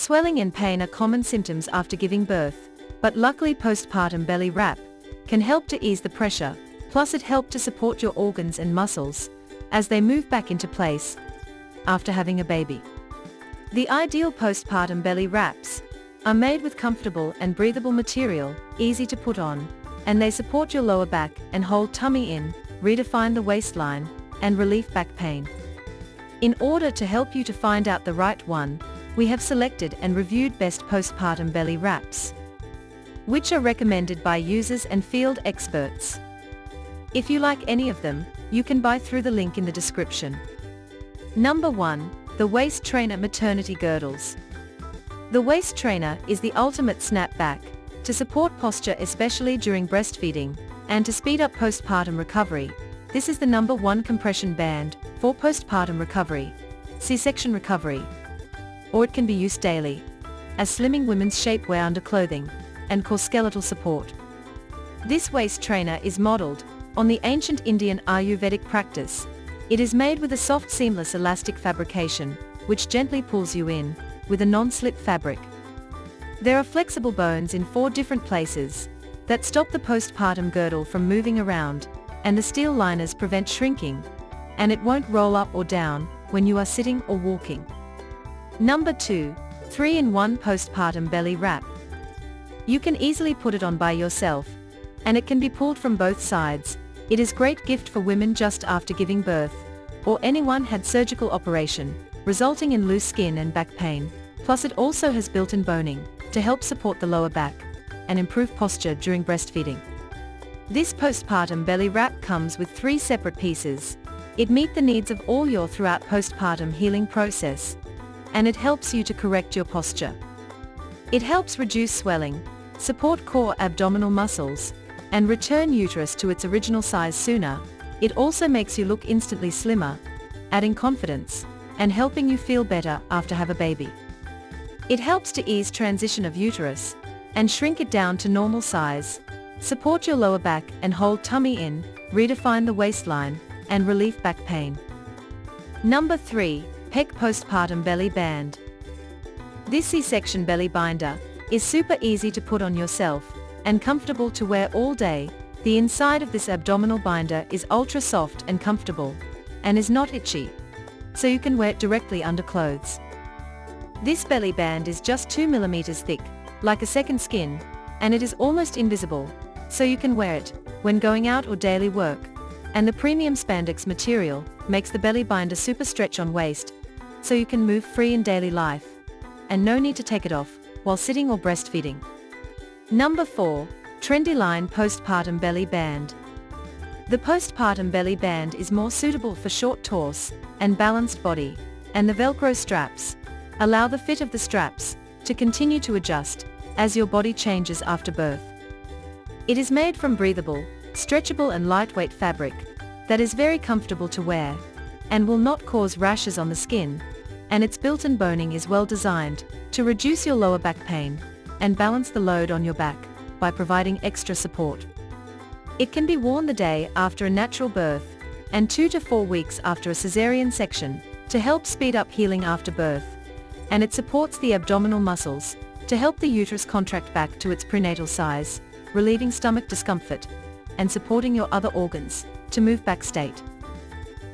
Swelling and pain are common symptoms after giving birth, but luckily postpartum belly wrap can help to ease the pressure, plus it helps to support your organs and muscles as they move back into place after having a baby. The ideal postpartum belly wraps are made with comfortable and breathable material, easy to put on, and they support your lower back and hold tummy in, redefine the waistline, and relieve back pain. In order to help you to find out the right one, we have selected and reviewed best postpartum belly wraps, which are recommended by users and field experts. If you like any of them, you can buy through the link in the description. Number 1. The Waist Trainer Maternity Girdles. The waist trainer is the ultimate snapback to support posture especially during breastfeeding, and to speed up postpartum recovery. This is the number one compression band for postpartum recovery, C-section recovery, or it can be used daily as slimming women's shapewear underclothing and core skeletal support. This waist trainer is modeled on the ancient Indian Ayurvedic practice. It is made with a soft seamless elastic fabrication, which gently pulls you in, with a non-slip fabric. There are flexible bones in four different places that stop the postpartum girdle from moving around, and the steel liners prevent shrinking, and it won't roll up or down when you are sitting or walking. Number 2. 3-in-1 Postpartum Belly Wrap. You can easily put it on by yourself, and it can be pulled from both sides. It is great gift for women just after giving birth, or anyone had surgical operation, resulting in loose skin and back pain. Plus it also has built-in boning, to help support the lower back, and improve posture during breastfeeding. This postpartum belly wrap comes with three separate pieces. It meet the needs of all your throughout postpartum healing process, and it helps you to correct your posture. It helps reduce swelling, support core abdominal muscles, and return uterus to its original size sooner. It also makes you look instantly slimmer, adding confidence, and helping you feel better after have a baby. It helps to ease transition of uterus and shrink it down to normal size, support your lower back and hold tummy in, redefine the waistline, and relieve back pain. Number 3. Peck Postpartum Belly Band. This C-section belly binder is super easy to put on yourself and comfortable to wear all day. The inside of this abdominal binder is ultra soft and comfortable and is not itchy, so you can wear it directly under clothes. This belly band is just 2 millimeters thick, like a second skin, and it is almost invisible, so you can wear it when going out or daily work. And the premium spandex material makes the belly binder super stretch on waist, so you can move free in daily life. And no need to take it off while sitting or breastfeeding. Number 4. Trendyline Postpartum Belly Band. The postpartum belly band is more suitable for short torso and balanced body, and the Velcro straps, Allow the fit of the straps to continue to adjust as your body changes after birth. It is made from breathable, stretchable and lightweight fabric that is very comfortable to wear and will not cause rashes on the skin, and its built-in boning is well designed to reduce your lower back pain and balance the load on your back by providing extra support. It can be worn the day after a natural birth and 2 to 4 weeks after a cesarean section to help speed up healing after birth and it supports the abdominal muscles to help the uterus contract back to its prenatal size, relieving stomach discomfort, and supporting your other organs to move back state.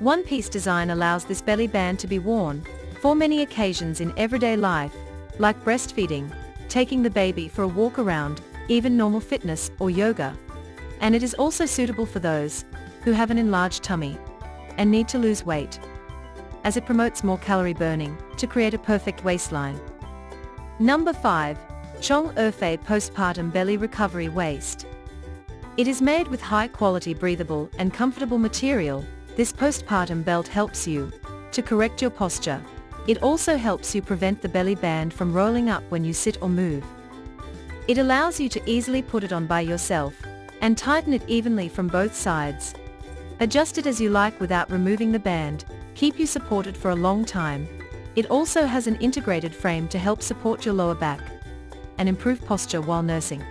One-piece design allows this belly band to be worn for many occasions in everyday life, like breastfeeding, taking the baby for a walk around, even normal fitness or yoga. And it is also suitable for those who have an enlarged tummy and need to lose weight as it promotes more calorie burning, to create a perfect waistline. Number 5. ChongErfei Postpartum Belly Recovery Waist. It is made with high-quality breathable and comfortable material. This postpartum belt helps you to correct your posture. It also helps you prevent the belly band from rolling up when you sit or move. It allows you to easily put it on by yourself and tighten it evenly from both sides. Adjust it as you like without removing the band keep you supported for a long time. It also has an integrated frame to help support your lower back and improve posture while nursing.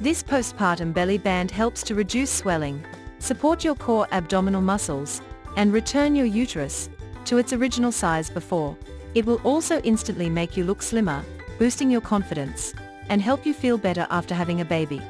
This postpartum belly band helps to reduce swelling, support your core abdominal muscles, and return your uterus to its original size before It will also instantly make you look slimmer, boosting your confidence, and help you feel better after having a baby.